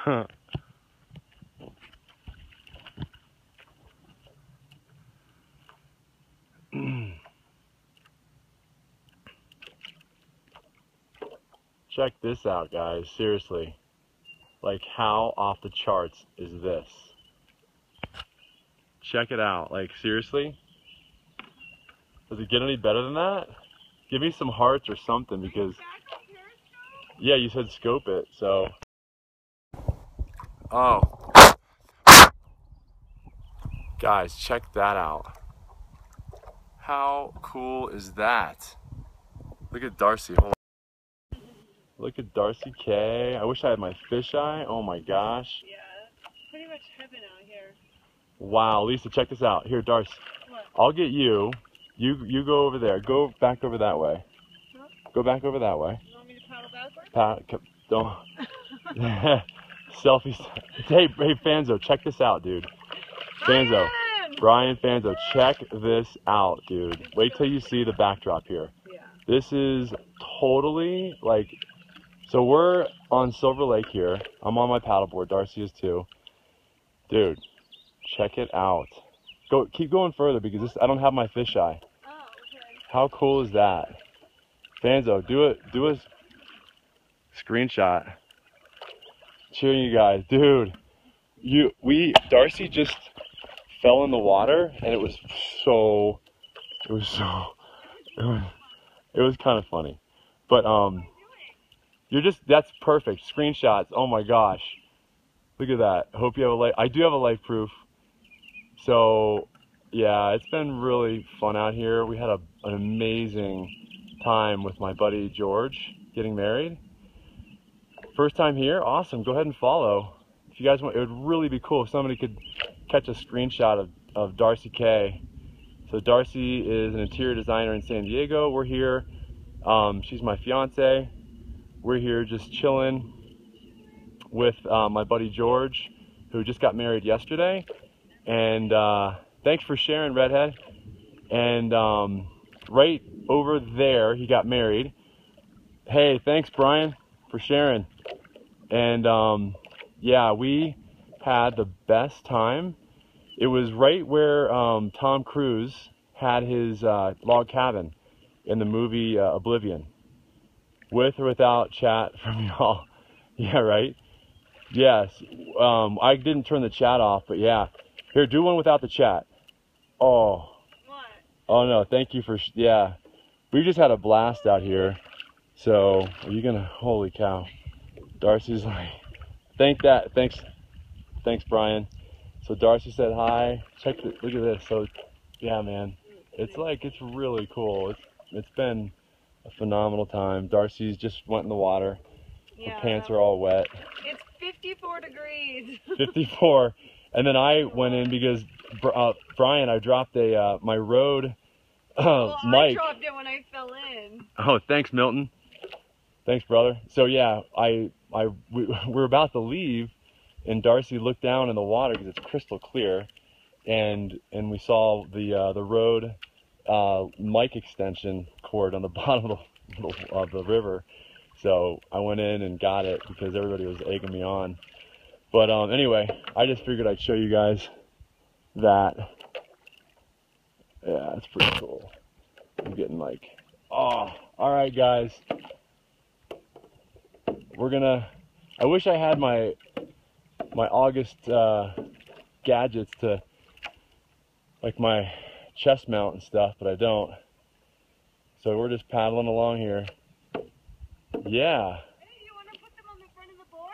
Check this out, guys. Seriously. Like, how off the charts is this? Check it out. Like, seriously? Does it get any better than that? Give me some hearts or something because. Yeah, you said scope it, so. Oh. Guys, check that out. How cool is that? Look at Darcy. Hold on. Look at Darcy K. I wish I had my fisheye. Oh my gosh. Yeah, pretty much heaven out here. Wow, Lisa, check this out. Here, Darcy. What? I'll get you. You you go over there. Go back over that way. Huh? Go back over that way. You want me to paddle backwards? Pat, c- don't. Selfies. Hey, hey, Fanzo, check this out, dude. Fanzo. Brian! Fanzo, check this out, dude. Wait till you see the backdrop here. Yeah. This is totally like. So we're on Silver Lake here. I'm on my paddleboard. Darcy is too. Dude, check it out. Go, keep going further because this. I don't have my fisheye. Oh, okay. How cool is that? Fanzo, do it. Do a screenshot. Cheering you guys, dude. You, we, Darcy just fell in the water, and it was so, it was so, it was, it was kind of funny, but um, you're just that's perfect. Screenshots. Oh my gosh, look at that. Hope you have a life. I do have a LifeProof. So yeah, it's been really fun out here. We had a, an amazing time with my buddy George getting married. First time here, awesome. Go ahead and follow. If you guys want, it would really be cool if somebody could catch a screenshot of, of Darcy K. So Darcy is an interior designer in San Diego. We're here. Um, she's my fiance. We're here just chilling with uh, my buddy George, who just got married yesterday. And uh, thanks for sharing, Redhead. And um, right over there, he got married. Hey, thanks, Brian, for sharing. And um, yeah, we had the best time. It was right where um, Tom Cruise had his uh, log cabin in the movie uh, Oblivion. With or without chat from y'all. Yeah, right? Yes. Um, I didn't turn the chat off, but yeah. Here, do one without the chat. Oh, What? oh no, thank you for, sh- yeah. We just had a blast out here. So, are you gonna, holy cow. Darcy's like, thank that, thanks, thanks Brian. So Darcy said hi. Check the, look at this. So, yeah, man, it's like, it's really cool. It's, it's been a phenomenal time. Darcy's just went in the water. Yeah. Her pants are all wet. It's 54 degrees. 54 and then i went in because uh, brian i dropped a uh, my Rode uh, well, I dropped it when I fell in. oh thanks milton thanks brother so yeah i i we, we're about to leave and darcy looked down in the water because it's crystal clear and and we saw the uh, the Rode uh, mic extension cord on the bottom of the, of the river so i went in and got it because everybody was egging me on but um, anyway, I just figured I'd show you guys that. Yeah, it's pretty cool. I'm getting like, oh, all right, guys. We're gonna. I wish I had my my August uh, gadgets to like my chest mount and stuff, but I don't. So we're just paddling along here. Yeah. Hey, you want to put them on the front of the board?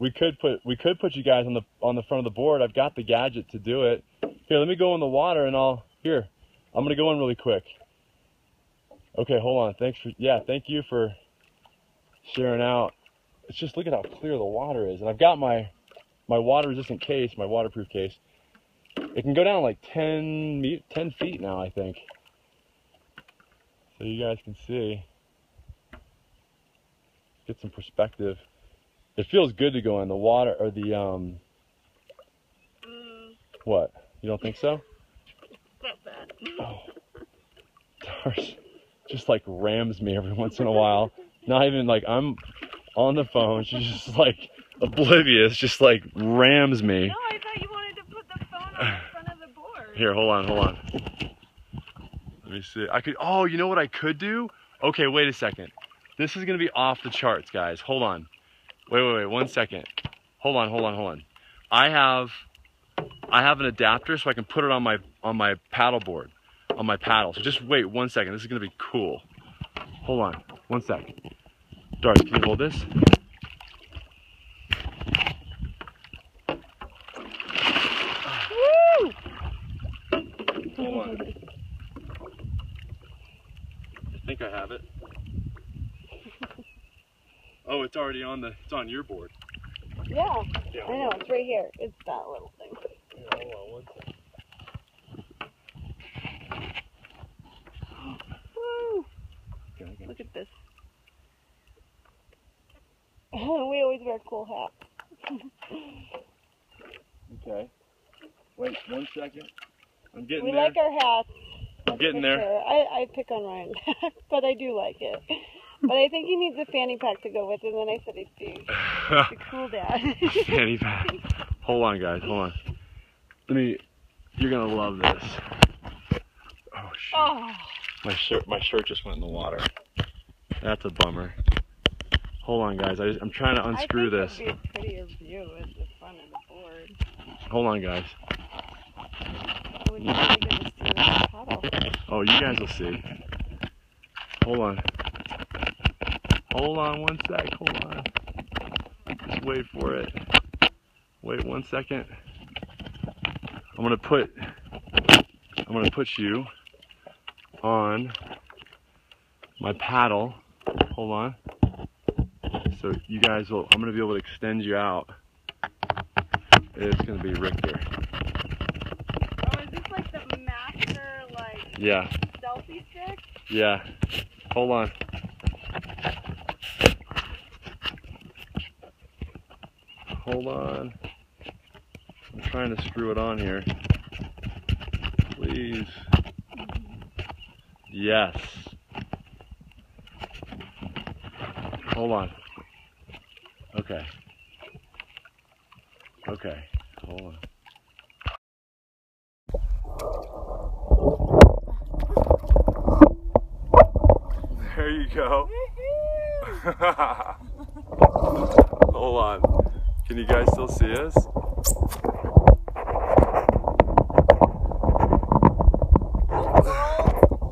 we could put we could put you guys on the on the front of the board. I've got the gadget to do it. Here, let me go in the water and I'll here. I'm gonna go in really quick. Okay, hold on. Thanks for yeah, thank you for sharing out. It's just look at how clear the water is, and I've got my my water resistant case, my waterproof case. It can go down like 10 me- 10 feet now, I think. So you guys can see. Get some perspective it feels good to go in the water or the um Mm, what you don't think so not bad. oh Darsh just like rams me every once in a while not even like i'm on the phone she's just like oblivious, just like rams me. No, I thought you wanted to put the phone on the front of the board. Here, hold on, hold on. Let me see. I could. Oh, you know what I could do? Okay, wait a second. This is gonna be off the charts, guys. Hold on. Wait, wait, wait. One second. Hold on, hold on, hold on. I have, I have an adapter so I can put it on my on my paddle board, on my paddle. So just wait one second. This is gonna be cool. Hold on, one sec. Darth, can you hold this? Woo! Hold on. I think I have it. Oh, it's already on the. It's on your board. Yeah, Yeah. I know. It's right here. It's that little thing. hold on one second. Woo! Okay, okay. Look at this. we always wear cool hat. Okay. Wait one second. I'm getting We there. like our hats. I'm getting there. sure. I, I pick on Ryan, but I do like it. But I think he needs a fanny pack to go with it, and then I said he'd be a cool dad. Fanny pack. Hold on, guys. Hold on. Let me. You're gonna love this. Oh shit. oh, My shirt. My shirt just went in the water. That's a bummer. Hold on, guys. I just, I'm trying to unscrew this. It'd be a prettier view at the front of the board. Hold on, guys. I would really good to see the paddle. Oh, you guys will see. Hold on. Hold on one sec. Hold on. Just wait for it. Wait one second. I'm gonna put. I'm gonna put you on my paddle. Hold on. So you guys will. I'm gonna be able to extend you out. It's gonna be Richter. Oh, is this like the master, like, Yeah. selfie stick? Yeah. Hold on. Hold on. I'm trying to screw it on here. Please. Yes. Hold on. Okay. Okay. Hold on. There you go. Hold on. Can you guys still see us?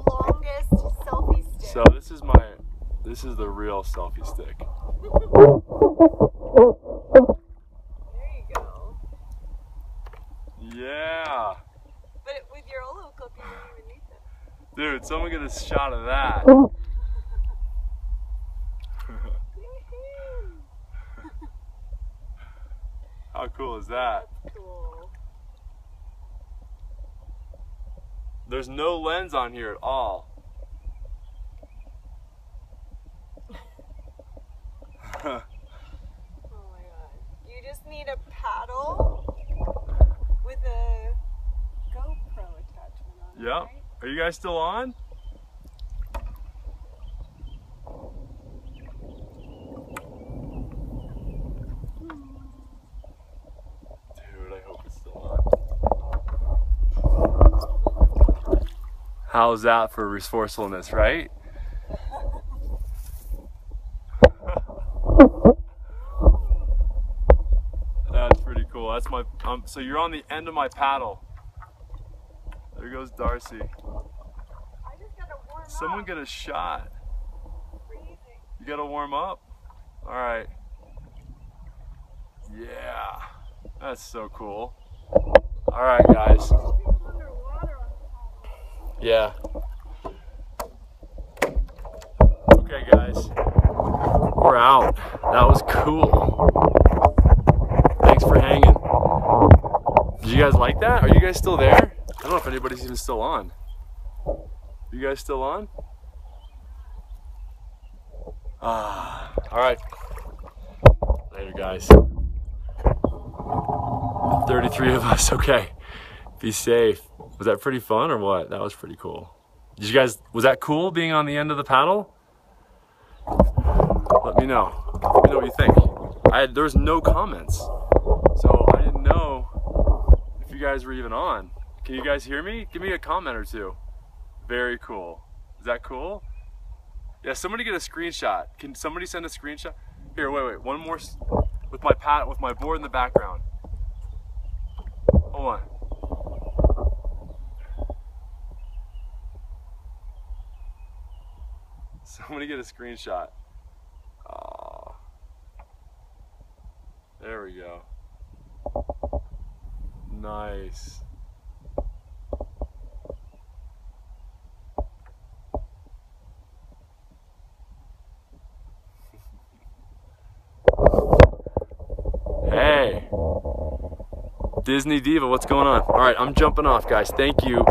longest selfie stick. So this is my this is the real selfie stick. There you go. Yeah. But with your olloclip, you don't even need that. Dude, someone get a shot of that. How cool is that? Cool. There's no lens on here at all. Oh my god. You just need a paddle with a GoPro attachment on it. Yep. right? Are you guys still on? Dude, I hope it's still on. How's that for resourcefulness, right? That's pretty cool. That's my um so you're on the end of my paddle. There goes Darcy. Someone up. get a shot. You gotta warm up? Alright. Yeah. That's so cool. Alright, guys. Yeah. Okay, guys. We're out. That was cool. Thanks for hanging. Did you guys like that? Are you guys still there? I don't know if anybody's even still on. You guys still on? Ah, all right. Later, guys. 33 of us. Okay. Be safe. Was that pretty fun or what? That was pretty cool. Did you guys, was that cool being on the end of the paddle? Let me know. Let me know what you think. I had, there was no comments, so I didn't know if you guys were even on. Can you guys hear me? Give me a comment or two. Very cool. Is that cool? Yeah, somebody get a screenshot. Can somebody send a screenshot? Here, wait, wait. One more with my pat with my board in the background. Hold on. Somebody get a screenshot. Aw. There we go. Nice. Hey. Disney Diva, what's going on? All right, I'm jumping off, guys. Thank you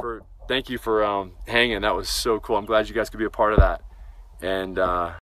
for thank you for um, hanging. That was so cool. I'm glad you guys could be a part of that. And uh,